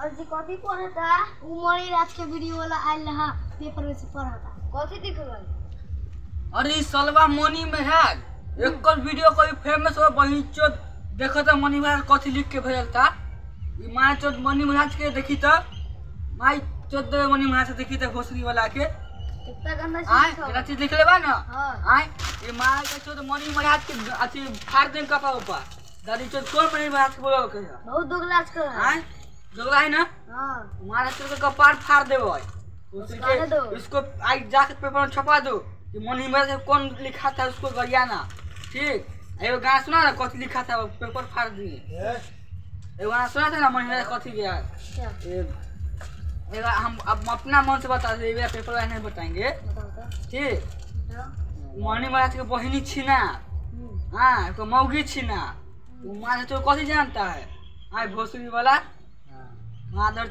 और जी कथी पढ़ता उमरी रात के वीडियो वाला आइल रहा पेपर में से पढ़ता कथी दिखल अरे सलवा मनी महाराज एकर वीडियो कोई फ़ेमस हो बही चोद देखो तो मनी महाराज कथी लिख के भेजल था? ई माय चोद मनी महाराज के देखी तो? माय चोद मनी महाराज से देखी तो भोसरी वाला के? कितना गंदा चीज़ एरा चीज़ लिख लेबा ना। हाँ। ये माय के चोद मनी महाराज के अथी फाड़ दे कपा ऊपर। दादी चोद कौन मनी महाराज के बोलो के बहुत दुगलाज कर आय जोगला है ना? हाँ। महाराज चोद का कपार फाड़ देबो फाड़ दो। इसको आई जाके पेपर में छपा दो कि मनी महाराज से कौन लिखा था उसको गरियाना। ठीक? एगो गाना सुना ना कथी लिखा था पेपर फाड़ दिए। एगो गाना सुना था ना मनी महाराज कथी गया? क्या एगो हम अब अपना मन से बता दे एगो पेपर वाला नहीं बताएँगे। तो। ठीक? मनी महाराज के बहिनी छीना हम्म, हाँ एगो मौगी छीना वो महाराज तो कथी जानता है? आय भोसड़ी वाला 啊，那